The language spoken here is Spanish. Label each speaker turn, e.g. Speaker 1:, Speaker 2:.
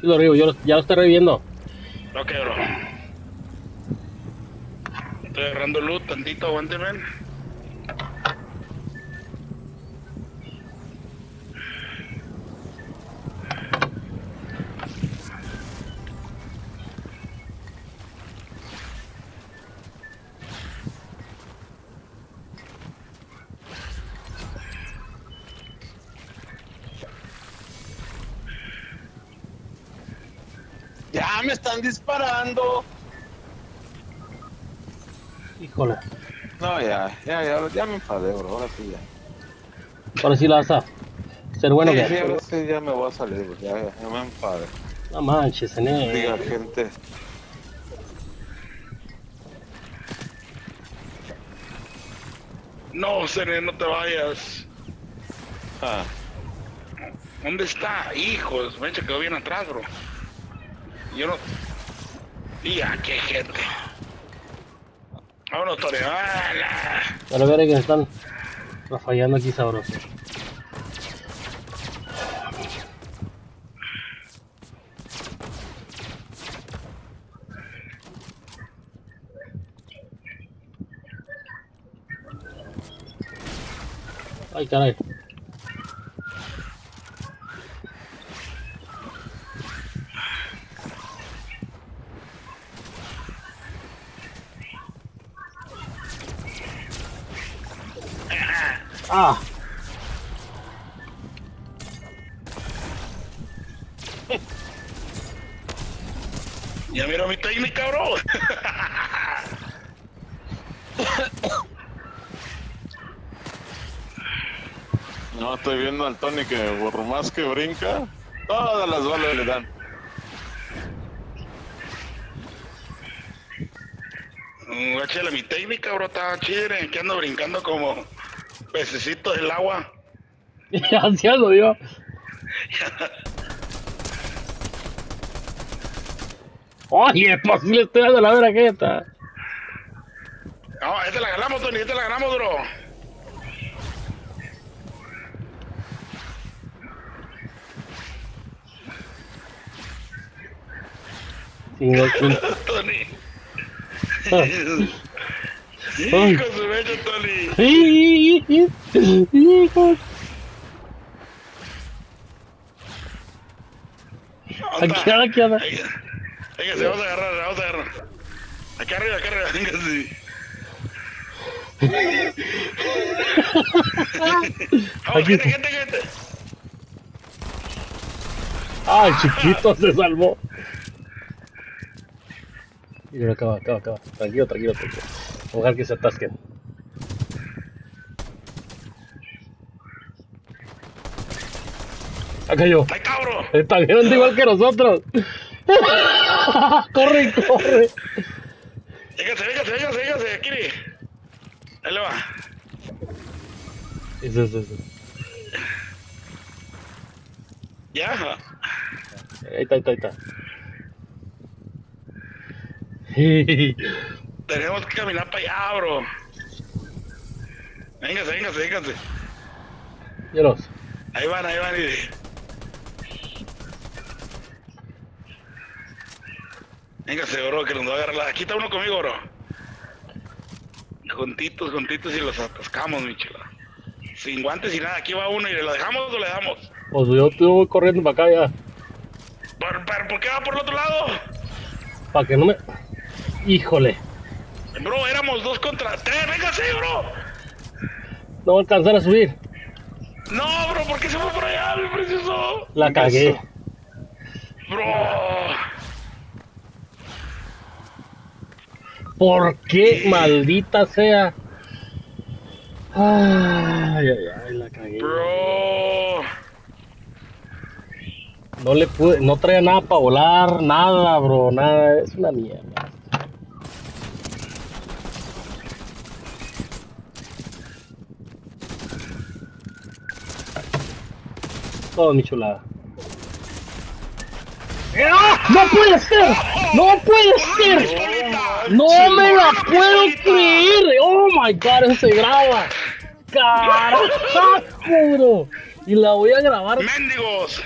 Speaker 1: Sí lo revivo, yo lo- ya lo estoy reviviendo.
Speaker 2: Ok, bro. Estoy agarrando loot tantito, aguánteme.
Speaker 3: Ya me están disparando.
Speaker 1: Híjole.
Speaker 3: No, ya, ya, ya, ya me enfadé, bro. Ahora sí ya.
Speaker 1: Ahora sí la vas a ser bueno
Speaker 3: sí,
Speaker 1: que.
Speaker 3: sí, ahora sí ya me voy a salir, bro. Ya, ya, ya me enfadé.
Speaker 1: No manches, Ene.
Speaker 3: Diga, gente.
Speaker 2: No, Sene, no te vayas.
Speaker 3: Ah,
Speaker 2: ¿Dónde está? Hijos, me se quedó bien atrás, bro. Yo no. Ya, qué gente. Vámonos, Tony. ¡Hala!
Speaker 1: Pero veré que están fallando aquí sabroso. Ay, caray. Ah,
Speaker 2: Ya mira mi técnica, bro.
Speaker 3: no, estoy viendo al Tony que por más que brinca, todas las balas le dan.
Speaker 2: Mm, Guáchale mi técnica, bro. Está chidre. Que ando brincando como pececito del agua.
Speaker 1: lo dio. Oye, pues sí le estoy dando la vera que está.
Speaker 2: No, esta la ganamos, Tony. Esta la ganamos.
Speaker 1: Sin el- sin-
Speaker 2: Tony.
Speaker 1: Ay.
Speaker 2: De su mecha, Tony.
Speaker 1: Hijo.
Speaker 2: ¿Dónde
Speaker 1: Aquí anda, aquí anda.
Speaker 2: Ahí. Véngase, vamos a agarrar, vamos a agarrar. Acá arriba, acá arriba, véngase. Vamos,
Speaker 1: Aquí
Speaker 2: gente, gente, gente.
Speaker 1: Ay, chiquito, se salvó. Mira, acaba, acaba, acaba. Tranquilo, tranquilo, tranquilo. Vamos dejar que se atasquen. Acá yo.
Speaker 2: ¡Ay, cabro!
Speaker 1: Está viendo igual que nosotros. corre, corre.
Speaker 2: Véngase, véngase, véngase, véngase, Kiri. Ahí le va.
Speaker 1: Eso, eso, eso.
Speaker 2: ¿Ya?
Speaker 1: Ahí está, ahí está, ahí está.
Speaker 2: Tenemos que caminar para allá, bro. Véngase, véngase, véngase. Ahí van, ahí van. Y... Véngase, bro, que nos va a agarrar. Aquí está uno conmigo, bro. Juntitos, juntitos y los atascamos, mi chela. Sin guantes y nada. Aquí va uno y le lo dejamos o le damos.
Speaker 1: Pues yo estoy voy corriendo para acá ya.
Speaker 2: ¿Por, por, por qué va por el otro lado?
Speaker 1: Para que no me. Híjole.
Speaker 2: Bro, éramos dos contra tres. Véngase, bro.
Speaker 1: No voy a alcanzar a subir.
Speaker 2: No, bro, ¿por qué se fue por allá, mi precioso?
Speaker 1: La cagué.
Speaker 2: Bro.
Speaker 1: ¿Por qué, maldita sea? Ay, ay, ay, la cagué.
Speaker 2: Bro.
Speaker 1: No le pude, no traía nada para volar, nada, bro, nada, es una mierda. Todo mi chulada. ¡Ah! ¡No puede ser! ¡No puede ser! ¡No me la puedo creer! ¡Oh my god! Eso se graba. ¡Carajo, bro! Y la voy a grabar
Speaker 2: ¡Mendigos!